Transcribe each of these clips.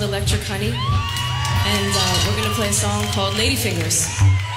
called Electric Honey, and uh, we're gonna play a song called Ladyfingers.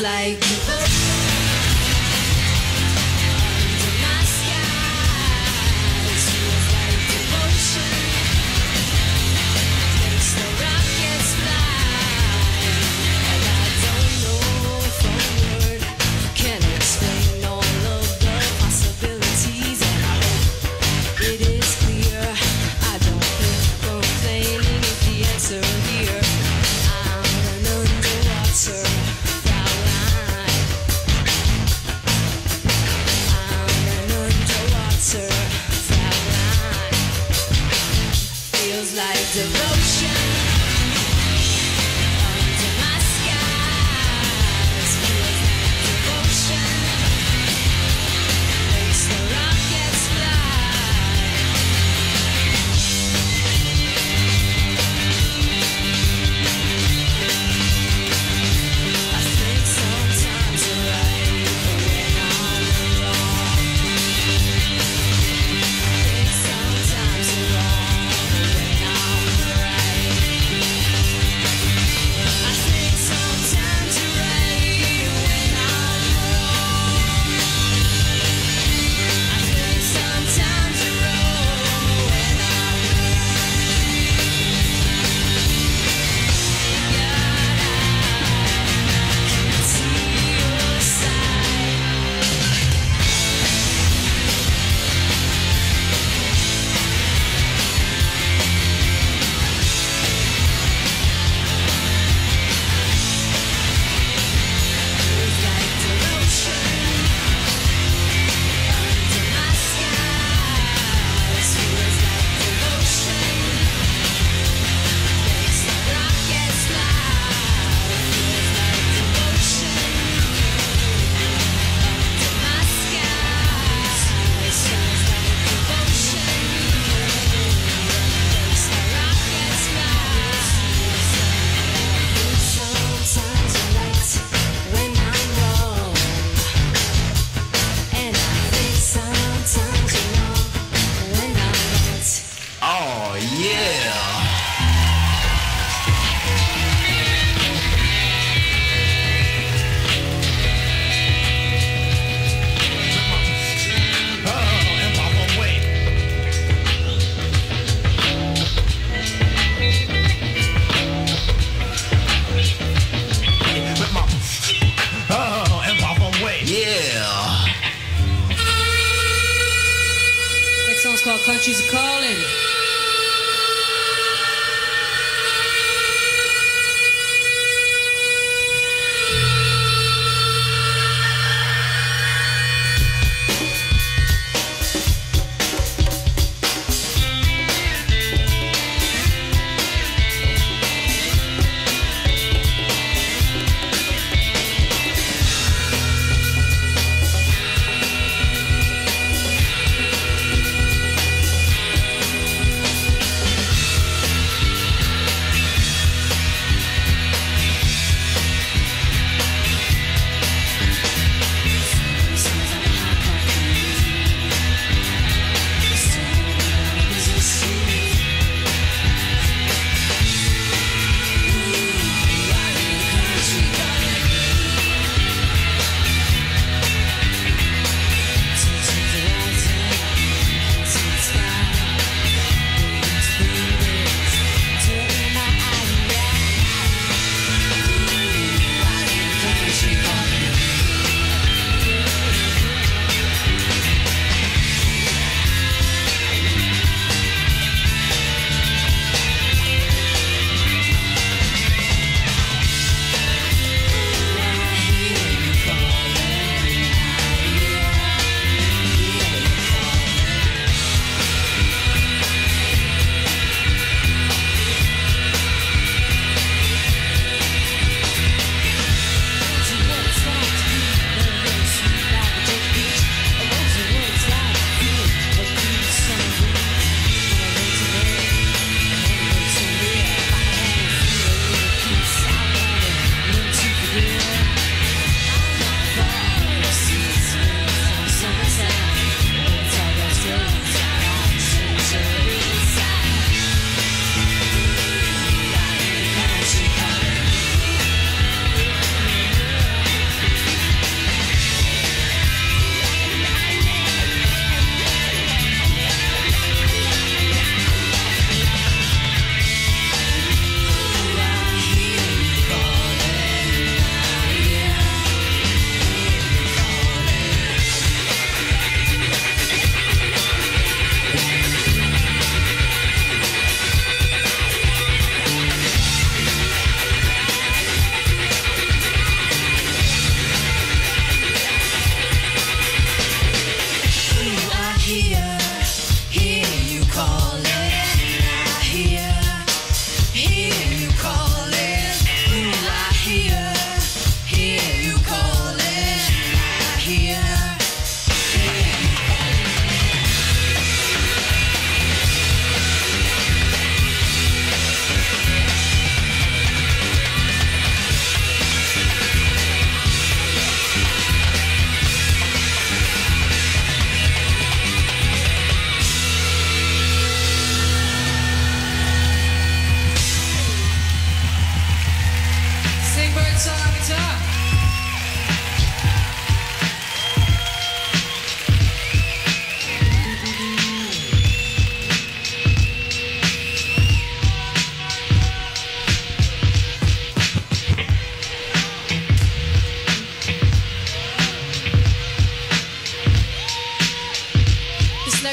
Like she's calling.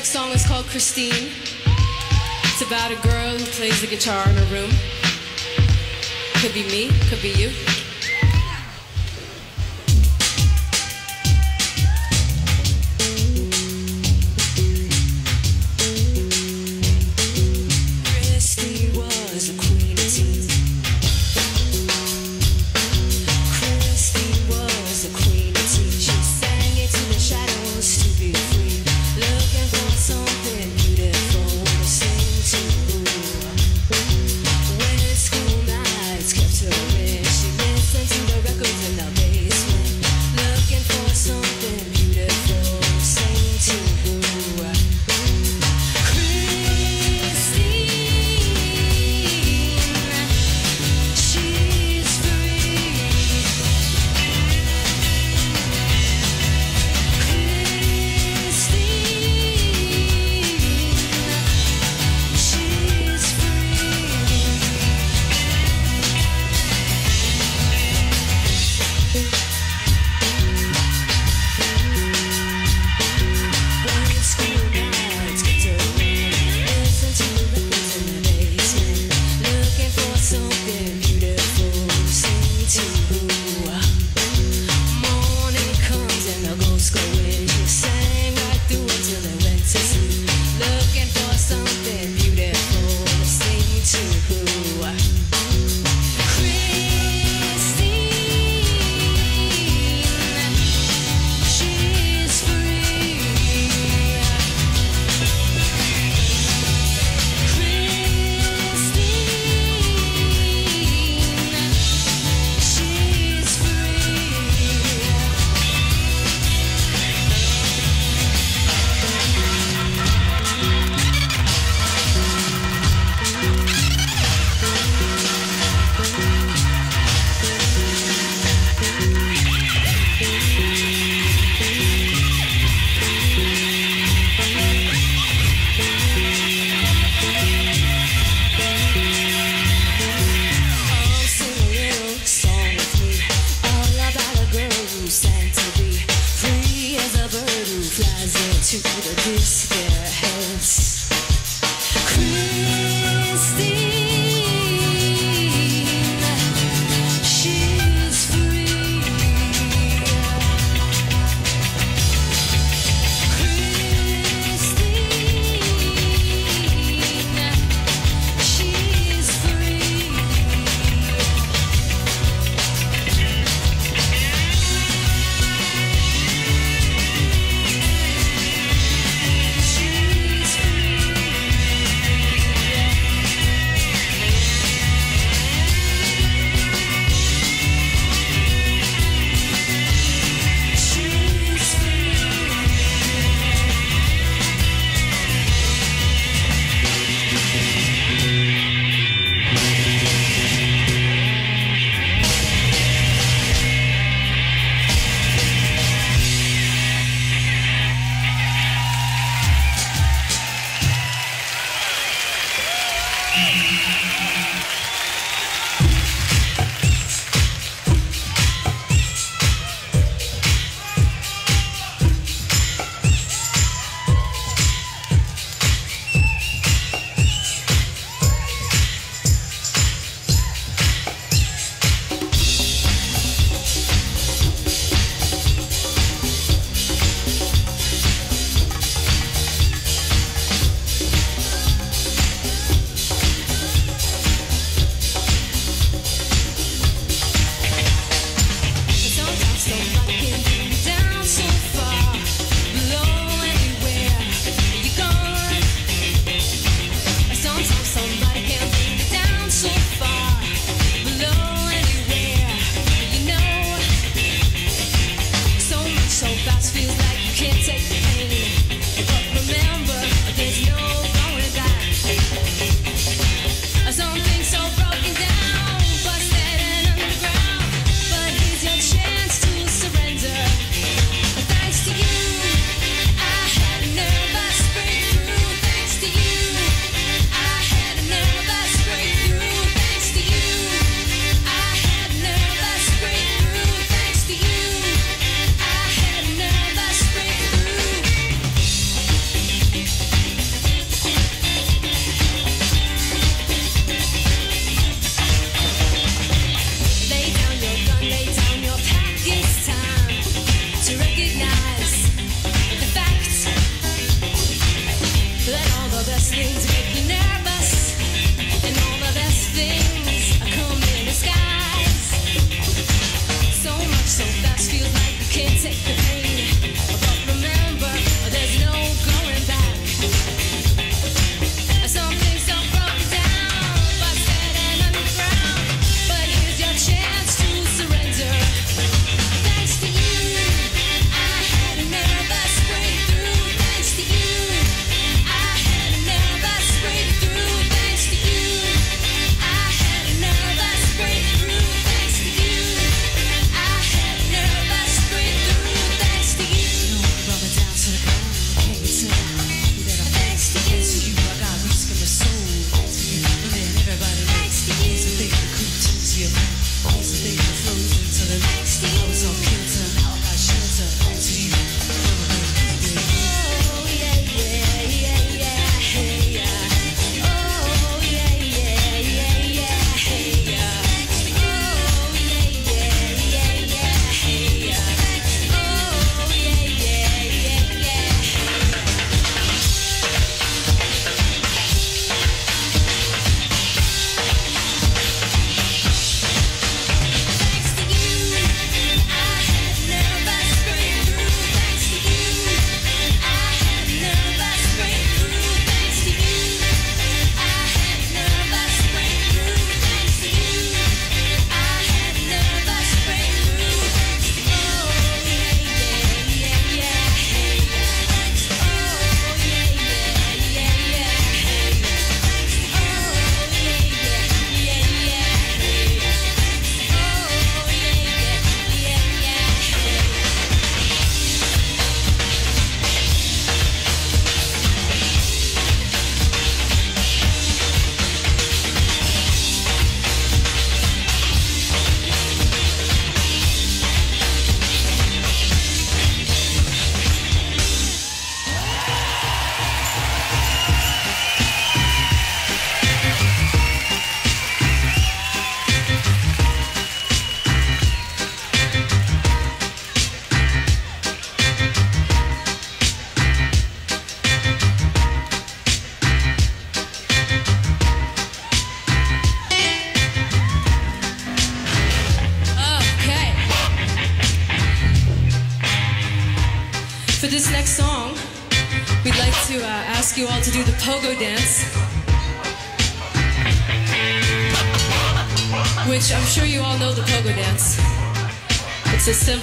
next song is called Christine. It's about a girl who plays the guitar in her room. Could be me, could be you.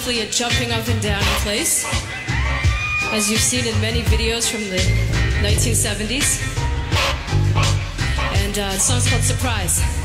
Simply a jumping up and down in place, as you've seen in many videos from the 1970s. And uh, the song's called Surprise.